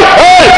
hey, hey.